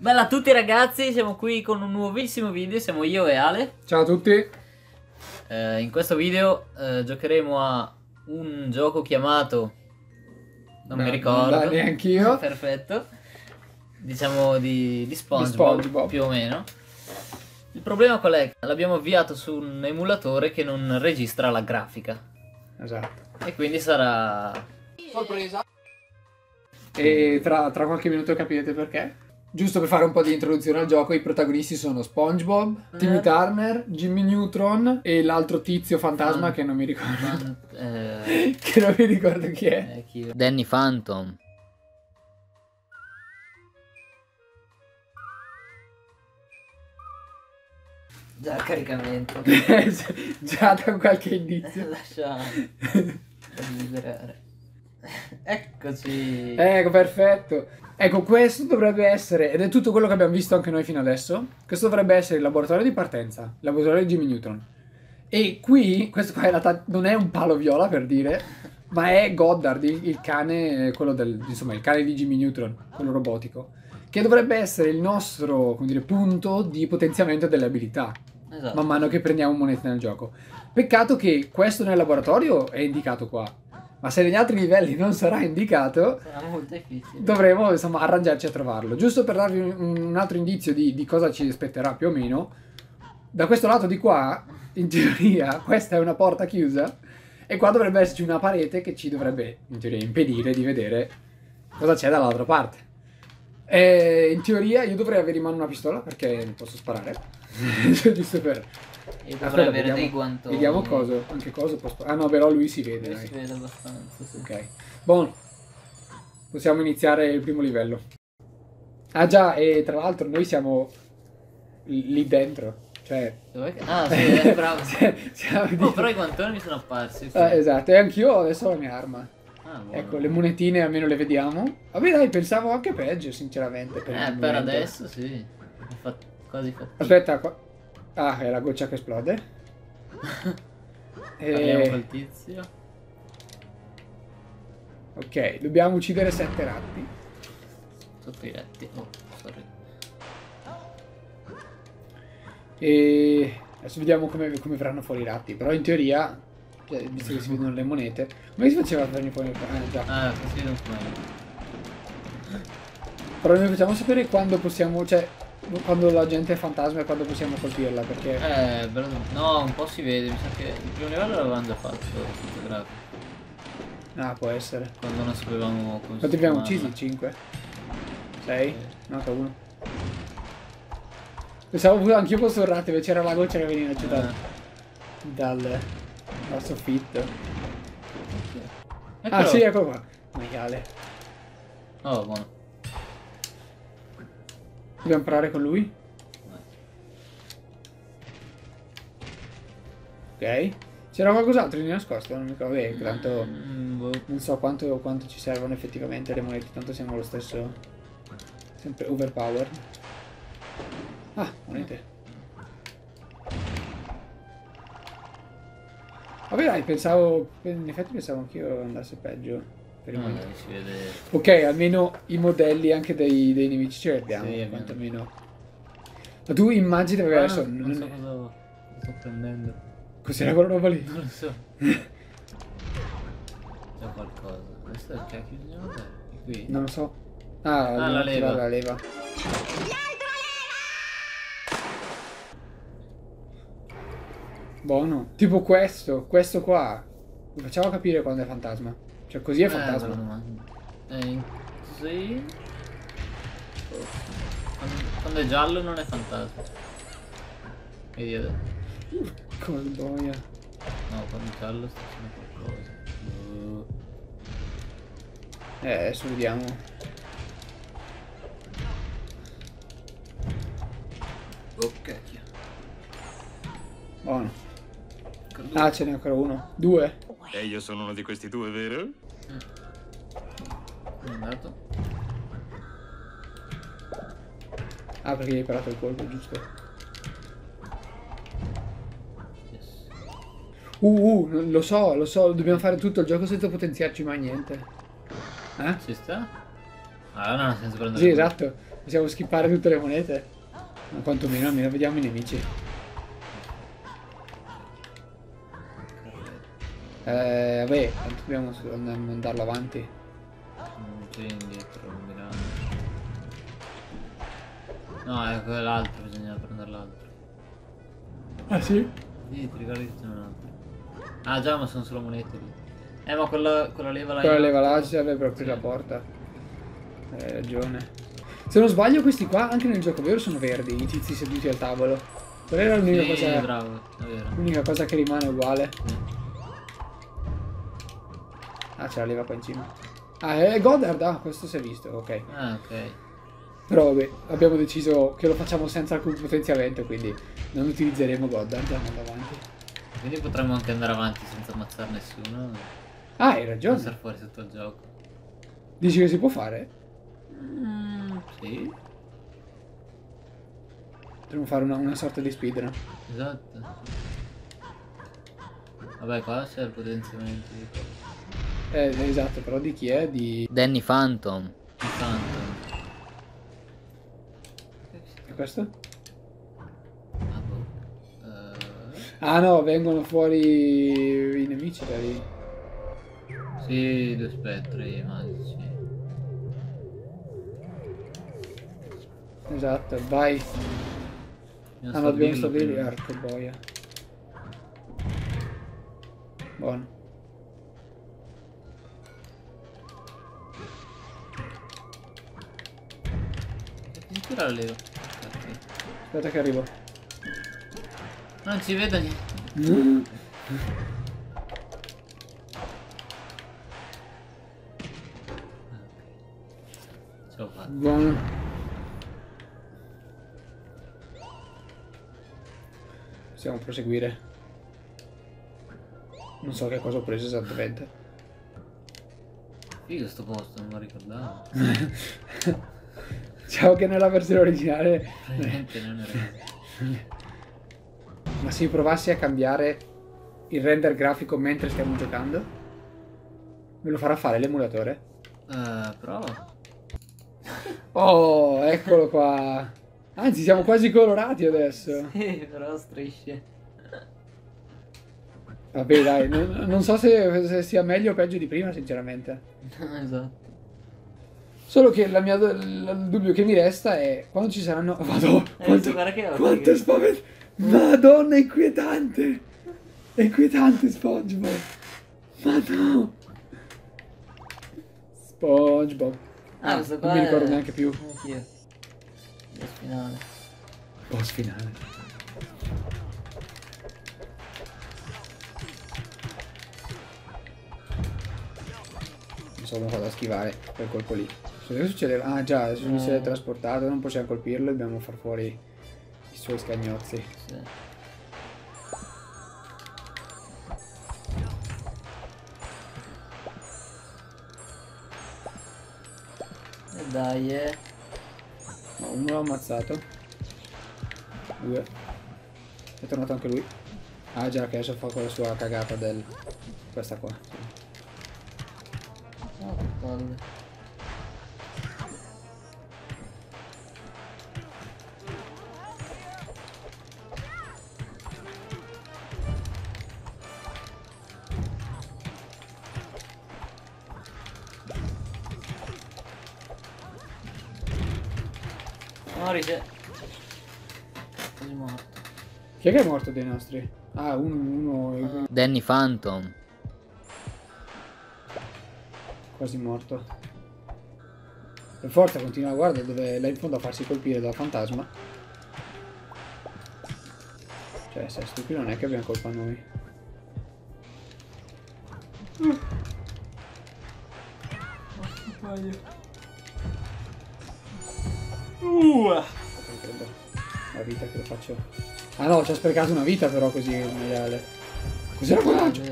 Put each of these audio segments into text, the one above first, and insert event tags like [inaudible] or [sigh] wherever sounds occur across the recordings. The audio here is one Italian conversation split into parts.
Bella a tutti ragazzi, siamo qui con un nuovissimo video, siamo io e Ale. Ciao a tutti. Eh, in questo video eh, giocheremo a un gioco chiamato... Non No, mi ricordo. non neanche io. [laughs] Perfetto. Diciamo di, di SpongeBob, SpongeBob. più o meno. Il problema qual è? L'abbiamo avviato su un emulatore che non registra la grafica. Esatto. E quindi sarà... Sorpresa. E tra, tra qualche minuto capirete perché. Giusto per fare un po' di introduzione al gioco, i protagonisti sono SpongeBob, Timmy Eh. Turner, Jimmy Neutron e l'altro tizio fantasma Ah. che non mi ricordo. Fan- [laughs] eh, che non mi ricordo chi è. eh, chi- Danny Phantom. Già il caricamento. [laughs] Già da qualche indizio. Lascia [laughs] desiderare. [laughs] Eccoci. Ecco, perfetto. Ecco, questo dovrebbe essere, ed è tutto quello che abbiamo visto anche noi fino adesso, questo dovrebbe essere il laboratorio di partenza, il laboratorio di Jimmy Neutron. E qui, questo qua in realtà non è un palo viola per dire, ma è Goddard, il, il cane, quello del, insomma, il cane di Jimmy Neutron, quello robotico, che dovrebbe essere il nostro, come dire, punto di potenziamento delle abilità, Esatto. man mano che prendiamo monete nel gioco. Peccato che questo nel laboratorio è indicato qua, ma se negli altri livelli non sarà indicato, Sarà dovremo insomma arrangiarci a trovarlo. Giusto per darvi un, un altro indizio di, di cosa ci aspetterà più o meno, da questo lato di qua, in teoria, [laughs] questa è una porta chiusa e qua dovrebbe esserci una parete che ci dovrebbe, in teoria, impedire di vedere cosa c'è dall'altra parte. E in teoria io dovrei avere in mano una pistola perché non posso sparare. [laughs] Giusto per... E Aspetta, dovrei avere vediamo- dei guantoni. Vediamo cosa, anche cosa posso... Ah no, però lui si vede, Lui dai. si vede abbastanza, sì. Ok, buono. Possiamo iniziare il primo livello. Ah già, e tra l'altro noi siamo lì dentro. Cioè... Dov'è che- Ah, sì, è [laughs] bravo. siamo Oh, di- però i guantoni mi sono apparsi. sì. Ah, esatto, e anch'io adesso ho la mia arma. Ah, buono. Ecco, le monetine almeno le vediamo. Vabbè dai, pensavo anche peggio, sinceramente. Per, Eh, per adesso sì. Ho fatto quasi fatto. Aspetta, qua... Ah, è la goccia che esplode. [laughs] Parliamo E... col tizio. Ok, dobbiamo uccidere sette ratti. Sotto i letti. Oh, sorry. E adesso vediamo come, come verranno fuori i ratti. Però in teoria, cioè, visto che si vedono le monete, come si faceva a venire fuori? Ah, già. Ah, così non meglio. Però noi facciamo sapere quando possiamo, cioè, quando la gente è fantasma e quando possiamo colpirla, perché... Eh, però no, un po' si vede, mi sa che il primo livello l'avevamo già fatto fotografico. Ah, può essere. Quando non sapevamo come Quanti abbiamo uccisi? 5? 6? Manca uno. Pensavo anch'io fosse un ratto, invece era la goccia che veniva giù dal, Eh, dal, dal soffitto. Eccolo. Ah sì, ecco qua. Maiale. Oh, buono. Dobbiamo parlare con lui? Ok. C'era qualcos'altro di nascosto? Non mi ricordo. Vabbè, tanto Mm, boh. non so quanto, quanto ci servono effettivamente le monete, tanto siamo lo stesso. Sempre overpowered. Ah, monete. Vabbè dai, pensavo. In effetti pensavo anch'io andasse peggio. Per il No, momento. si vede. Ok, almeno i modelli anche dei, dei nemici ce li abbiamo, Sì, almeno. quantomeno. Ma tu immagini che Ah, adesso. non Non so cosa sto prendendo. Cos'era quella roba lì? Non lo so. C'è qualcosa. Questo è il cacchio di? È qui? Non lo so. Ah, Ah, la leva. la leva. Buono. Tipo questo, questo qua. Facciamo capire quando è fantasma. Cioè, così è Eh, fantasma. Eh, sì. Quando, è giallo non è fantasma. Vedi adesso? Come boia. No, quando è giallo sta facendo qualcosa. Boh. Eh, adesso vediamo. Oh, cacchio. Buono. Ah, ce n'è ancora uno. Due. E io sono uno di questi due, vero? È andato? Ah, perché hai parato il colpo, giusto? Yes. Uh, uh, lo so, lo so, dobbiamo fare tutto il gioco senza potenziarci mai niente. Eh? Ci sta? Ah, non ha senso prendere. Sì, esatto. Possiamo skippare tutte le monete. Ma quantomeno almeno vediamo i nemici. Eh, vabbè, tanto dobbiamo solo and- mandarlo avanti. Mm, Sì, indietro. No, è quell'altro, bisogna prendere l'altro. Ah sì? Sì, ti ricordi che c'è un altro. Ah già, ma sono solo monete lì. Eh, ma quella, quella leva là. Quella leva là serve per aprire Sì. la porta. Hai ragione. Se non sbaglio questi qua anche nel gioco vero sono verdi, i tizi seduti al tavolo. Quella era l'unica Sì, cosa. bravo, è vero. L'unica cosa che rimane uguale. Sì. Ah, c'è la leva qua in cima. Ah, è Goddard, ah, questo si è visto, ok. Ah, ok. Però vabbè, abbiamo deciso che lo facciamo senza alcun potenziamento, quindi non utilizzeremo Goddard, andiamo avanti. Quindi potremmo anche andare avanti senza ammazzare nessuno. Ah, hai ragione. Passare fuori tutto il gioco. Dici che si può fare? Mm, sì, Potremmo fare una, una sorta di speedrun. esatto. Vabbè, qua c'è il potenziamento di cosa. Eh, esatto, però di chi è? Di... Danny Phantom. Di Phantom. è questo? Ah, boh. Eh, Ah no, vengono fuori i nemici da lì. sì, due spettri magici. Esatto, vai. Dobbiamo Ah no, dobbiamo stabilire arco boia. Buono. Addirittura la. Cazzo. Aspetta che arrivo. Non ci vedo niente. Ce l'ho fatta. Buono. Possiamo proseguire. Non so che cosa ho preso esattamente. Figo sto posto, non lo ricordavo. [laughs] Diciamo che nella versione originale. Ma se io provassi a cambiare il render grafico mentre stiamo giocando? Me lo farà fare l'emulatore? Eh, prova. Oh, eccolo qua. Anzi, siamo quasi colorati adesso. [laughs] Sì, però strisce. Vabbè, dai, non, non so se, se sia meglio o peggio di prima, sinceramente. [laughs] esatto. Solo che la mia, il dubbio che mi resta è quando ci saranno. Vado! Quanto, che occhi quanto che- è spavent- Madonna, è inquietante! È inquietante SpongeBob! Ma no! SpongeBob. Ah, questo qua non mi ricordo è- neanche più. Anch'io. Lo finale. Boss finale. Non so come fa da schivare quel colpo lì. Cosa succede? Ah già, se mi si è trasportato, non possiamo colpirlo, dobbiamo far fuori i suoi scagnozzi. Sì. E dai, eh. No, uno l'ho ammazzato. Due. È tornato anche lui. Ah già, che adesso fa quella sua cagata del... Questa qua. Oh, che palle. Mori c'è. Così morto. Chi è che è morto dei nostri? Ah, uno, uno Danny Phantom. quasi morto. Per forza continua, guarda dove là in fondo a farsi colpire dal fantasma. Cioè, se è stupido non è che abbiamo colpa noi. Non credo. La vita che lo faccio. Ah no, ci ha sprecato una vita però così il maiale. Cos'era quel raggio?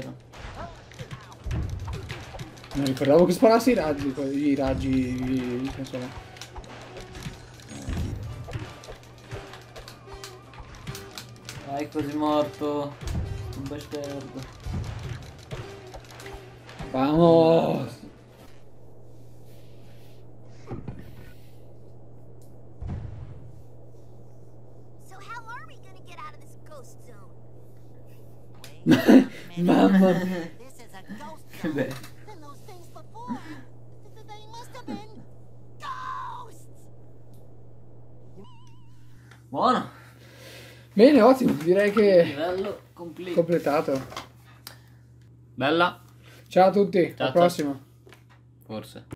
Non ricordavo che sparassi i raggi, i raggi, insomma. Vai così morto. Un bastardo. Vamos! Must have been ghosts. Buono. Bene, ottimo. Direi che Livello completo. completato. Bella. Ciao a tutti, Ciao, alla ciao. prossima. Forse.